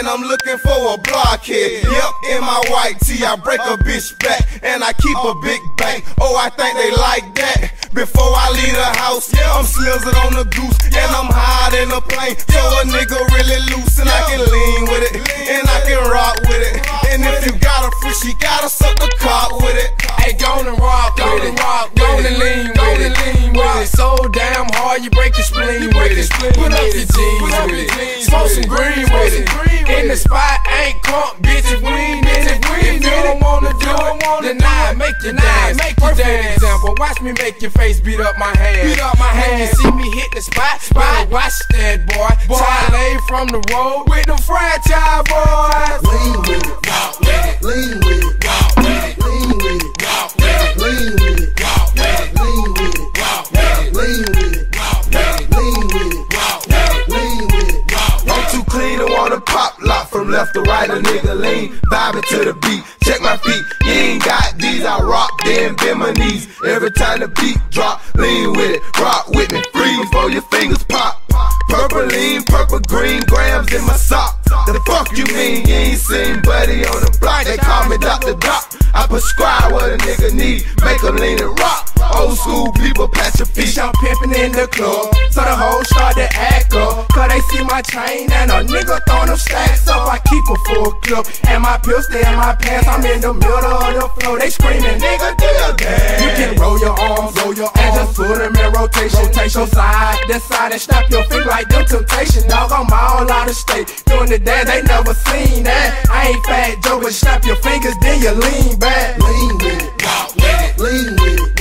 and I'm looking for a blockhead. Yep, in my white tee, I break a bitch back, and I keep a big bang. Oh, I think they like that. Before I leave the house, I'm slizzard on the goose, and I'm high in the plane. So a nigga really loose, and I can lean with it, and I can rock with it. And if you got a free, she gotta suck the cock with it. Hey, go and rock with it. Rock, go and lean with it. Lean with it. So damn hard, you break your spleen with it. Put up your jeans with it. Smoke some green with it. In the spot, ain't caught, bitch. If we ain't in it, if you don't wanna do it, then I make you dance. Dance. Example, watch me make your face beat up my hand. Beat up my hand. You see me hit the spot, better watch that boy. Boy, lay from the road with the Franchize Boyz. Nigga lean, vibing to the beat. Check my feet, you ain't got these. I rock, then bend my knees. Every time the beat drop, lean with it, rock with me, freeze before your fingers pop. Purple lean, purple green grams in my sock. The fuck you mean you ain't seen Buddy on the block? They call me Dr. Doc. I prescribe what a nigga need, make a lean and rock. Old school people, pat your feet. Bitch, I'm pimpin' in the club, so the hoes start to act up. Cause they see my chain and a nigga throwin' them stacks up. I keep a full clip, and my pills stay in my pants. I'm in the middle of the floor, they screaming, nigga, do your dance. You can roll your arms, roll your arms, and just put them in rotation. Rotation side to side and snap your finger like them temptation. Dog, I'm all out of state. Doing the dance, they never seen that. I ain't fat Joe, but snap your fingers, then you lean back. Lean with it, Walk with it, lean with it,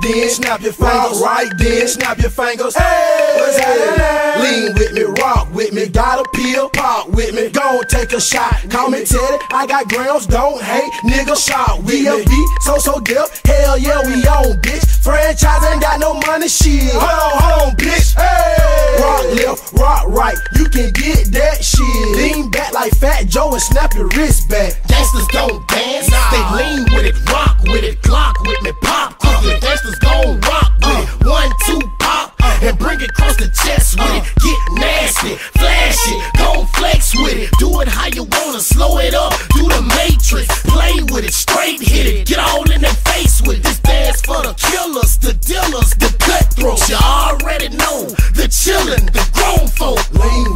then snap your fingers. right, then snap your fingers. Hey, what's happening? Lean with me, rock with me, got a pill, pop with me. Go take a shot. Call me Teddy, I got grams, don't hate, nigga shot with me. so so dip, hell yeah, we on, bitch. Franchise ain't got no money, shit. Hold on, hold on, bitch. Hey. Rock left, rock right, you can get that shit. Lean back like Fat Joe and snap your wrist back. Gangsters don't dance, get it, get all in their face with this dance for the killers, the dealers, the cutthroats. You already know the chillin', the grown folk. Lean